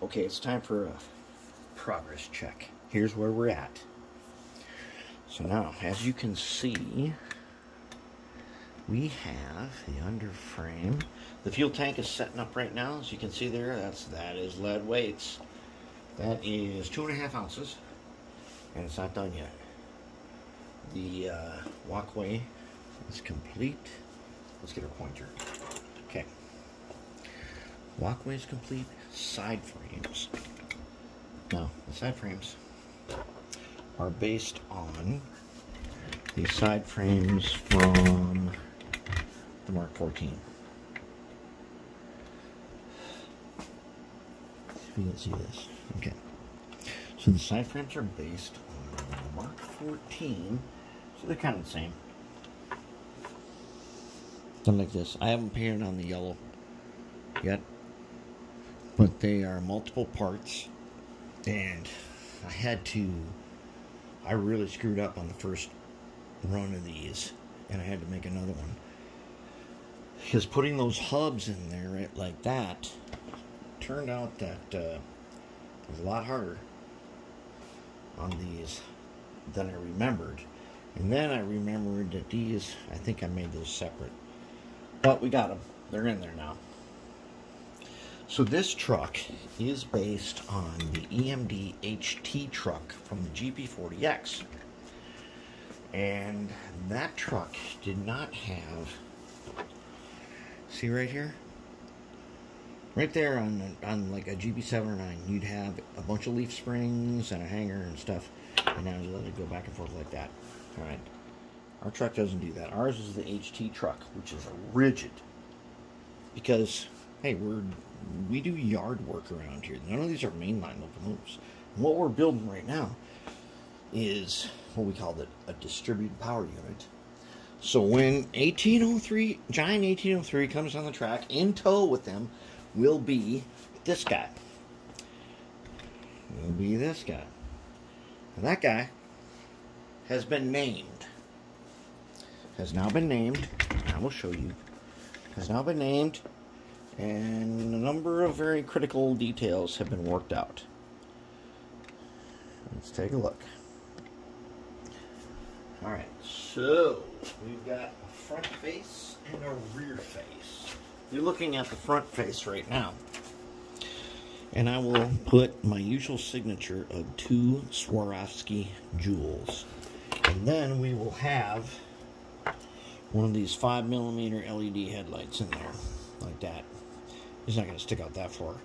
Okay, it's time for a progress check. Here's where we're at. So now, as you can see, we have the underframe. The fuel tank is setting up right now. As you can see there, that's that is lead weights. That is two and a half ounces, and it's not done yet. The uh, walkway is complete. Let's get our pointer. Okay. Walkway is complete. Side frames. Now, the side frames are based on the side frames from the Mark 14. See if you can see this. Okay. So the side frames are based on the Mark 14, so they're kind of the same. Something like this. I haven't painted on the yellow yet, but they are multiple parts, and I had to. I really screwed up on the first run of these, and I had to make another one. Because putting those hubs in there right, like that turned out that uh, was a lot harder on these than I remembered. And then I remembered that these, I think I made those separate. But we got them. They're in there now. So this truck is based on the EMD HT truck from the GP40X. And that truck did not have, see right here? Right there on, on like a GP7 or 9, you'd have a bunch of leaf springs and a hanger and stuff. And now you let it go back and forth like that. Alright. Our truck doesn't do that. Ours is the HT truck, which is rigid. Because, hey, we're we do yard work around here. None of these are mainline locomotives. And what we're building right now is what we call the, a distributed power unit. So when 1803, Giant 1803 comes on the track, in tow with them will be this guy. Will be this guy. And that guy has been named. Has now been named. I will show you. Has now been named and a number of very critical details have been worked out. Let's take a look. Alright, so we've got a front face and a rear face. You're looking at the front face right now. And I will put my usual signature of two Swarovski jewels. And then we will have one of these 5 millimeter LED headlights in there, like that. He's not going to stick out that far.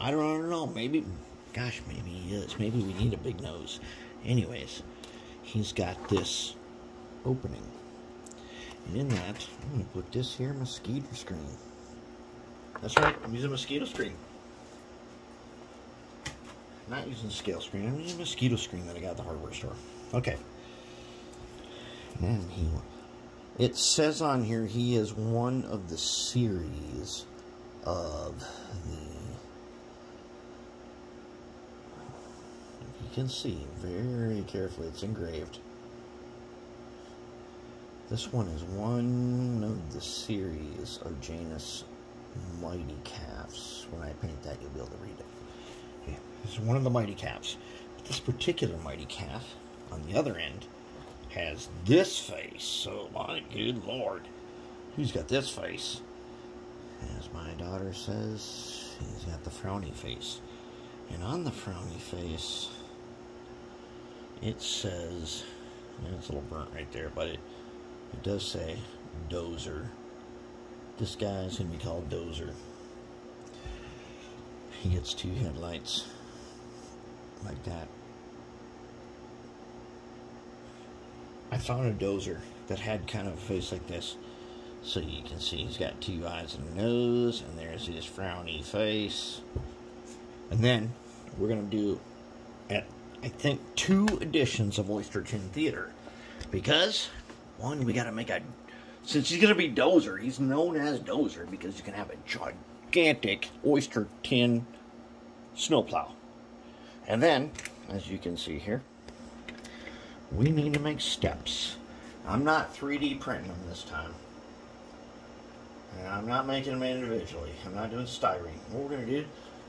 I don't, I don't know. Maybe, gosh, maybe he is. Maybe we need a big nose. Anyways, he's got this opening. And in that, I'm going to put this here mosquito screen. That's right, I'm using mosquito screen. Not using scale screen, I'm using mosquito screen that I got at the hardware store. Okay. And he it says on here he is one of the series of the. You can see very carefully, it's engraved. This one is one of the series of Janus Mighty Calves. When I paint that, you'll be able to read it. Yeah, this is one of the Mighty Calves. This particular Mighty Calf, on the other end, has this face. So, my good lord, who's got this face? As my daughter says, he's got the frowny face. And on the frowny face, it says, it's a little burnt right there, but it, it does say Dozer. This guy's going to be called Dozer. He gets two headlights like that. I found a dozer that had kind of a face like this. So you can see he's got two eyes and a nose, and there's his frowny face. And then we're going to do, at I think, two editions of Oyster Tin Theater. Because, one, we got to make a. Since he's going to be Dozer, he's known as Dozer because you can have a gigantic oyster tin snowplow. And then, as you can see here, we need to make steps. I'm not 3D printing them this time. And I'm not making them individually. I'm not doing styrene. What we're going to do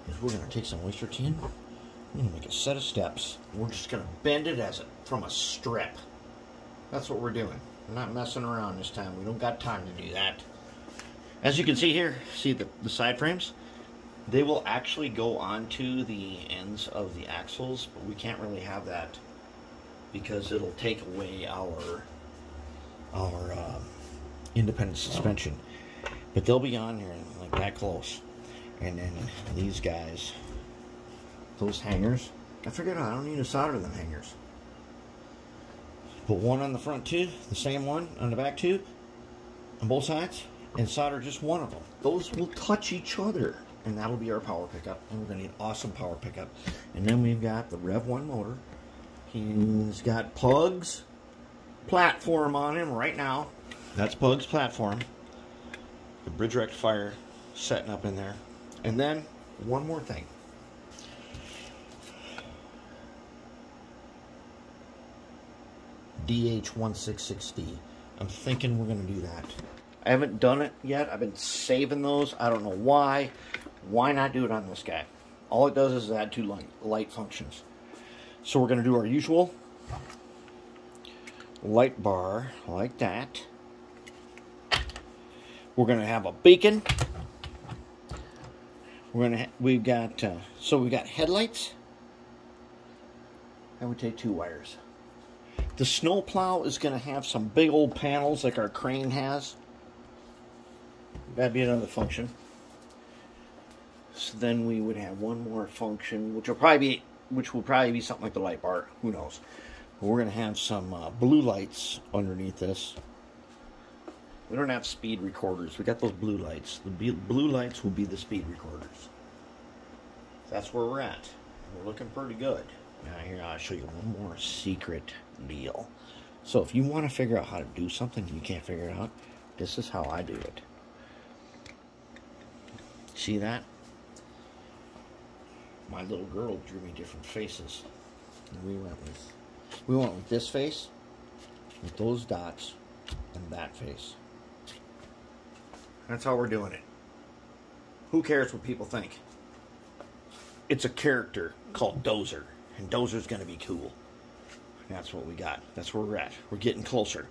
is we're going to take some oyster tin. We're going to make a set of steps. We're just going to bend it as a, from a strip. That's what we're doing. We're not messing around this time. We don't got time to do that. As you can see here, see the, the side frames? They will actually go onto the ends of the axles, but we can't really have that because it'll take away our our um, independent suspension. But they'll be on here like that close. And then these guys, those hangers, I figured out I don't need to solder them hangers. Put one on the front too, the same one on the back too, on both sides, and solder just one of them. Those will touch each other, and that'll be our power pickup. And we're gonna need awesome power pickup. And then we've got the Rev 1 motor. He's got Pug's platform on him right now. That's Pug's platform. The bridge rectifier setting up in there. And then one more thing. DH166D. I'm thinking we're going to do that. I haven't done it yet. I've been saving those. I don't know why. Why not do it on this guy? All it does is add two light, light functions. So we're going to do our usual light bar like that. We're going to have a beacon. We're going to we've got uh, so we've got headlights. And we take two wires. The snowplow is going to have some big old panels like our crane has. That'd be another function. So then we would have one more function, which will probably be, which will probably be something like the light bar. Who knows? But we're going to have some uh, blue lights underneath this. We don't have speed recorders. We got those blue lights. The blue lights will be the speed recorders. That's where we're at. We're looking pretty good. Now here I'll show you one more secret deal. So if you want to figure out how to do something you can't figure it out, this is how I do it. See that? My little girl drew me different faces. And we went with we went with this face, with those dots, and that face. That's how we're doing it. Who cares what people think? It's a character called Dozer, and Dozer's to be cool. That's what we got. That's where we're at. We're getting closer.